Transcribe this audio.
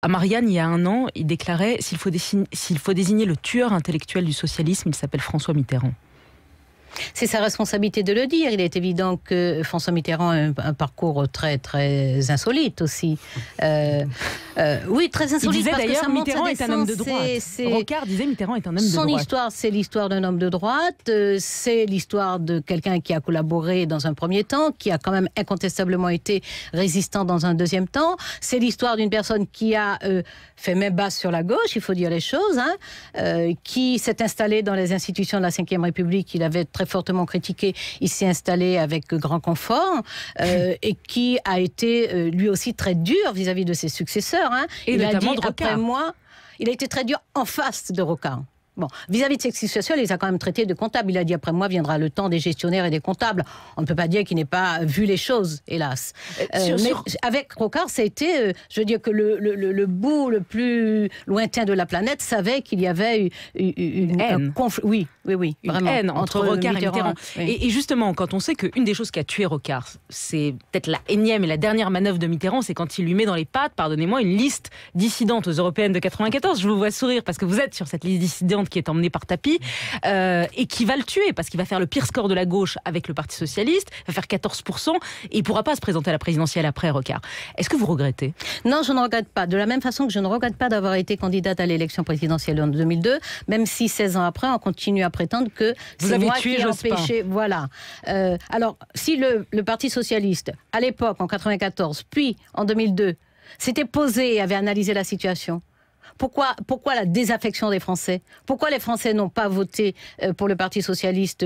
À Marianne, il y a un an, il déclarait s'il faut, désigner le tueur intellectuel du socialisme, il s'appelle François Mitterrand. C'est sa responsabilité de le dire. Il est évident que François Mitterrand a un, parcours très très insolite aussi. Euh, euh, oui, très insolite. Il disait d'ailleurs Mitterrand est un homme de droite. Rocard disait Mitterrand est un homme de droite. Son histoire, c'est l'histoire d'un homme de droite. Euh, c'est l'histoire de quelqu'un qui a collaboré dans un premier temps, qui a quand même incontestablement été résistant dans un deuxième temps. C'est l'histoire d'une personne qui a fait main basse sur la gauche, il faut dire les choses, hein, qui s'est installée dans les institutions de la Ve République. Il avait très fortement critiqué, il s'est installé avec grand confort euh, et qui a été euh, lui aussi très dur vis-à-vis de ses successeurs. Hein. Et il a dit après moi, il a été très dur en face de Rocard. Bon, vis-à-vis de cette situation, il les a quand même traités de comptables. Il a dit après moi viendra le temps des gestionnaires et des comptables. On ne peut pas dire qu'il n'ait pas vu les choses, hélas. Euh, euh, mais avec Rocard, ça a été, euh, je veux dire que le, le, le, bout le plus lointain de la planète savait qu'il y avait une, haine. oui, oui, oui, une vraiment, haine entre, Rocard et Mitterrand. Et, justement, quand on sait qu'une des choses qui a tué Rocard, c'est peut-être la énième et la dernière manœuvre de Mitterrand, c'est quand il lui met dans les pattes, pardonnez-moi, une liste dissidente aux européennes de 94. Je vous vois sourire parce que vous êtes sur cette liste dissidente qui est emmené par tapis, euh, et qui va le tuer parce qu'il va faire le pire score de la gauche avec le Parti Socialiste, va faire 14%, et il pourra pas se présenter à la présidentielle après Rocard. Est-ce que vous regrettez? Non, je ne regrette pas. De la même façon que je ne regrette pas d'avoir été candidate à l'élection présidentielle en 2002, même si 16 ans après, on continue à prétendre que c'est moi qui ai empêché. Voilà. Euh, alors, si le, le Parti Socialiste, à l'époque, en 94, puis en 2002, s'était posé et avait analysé la situation, pourquoi, pourquoi la désaffection des Français? Pourquoi les Français n'ont pas voté euh, pour le Parti socialiste?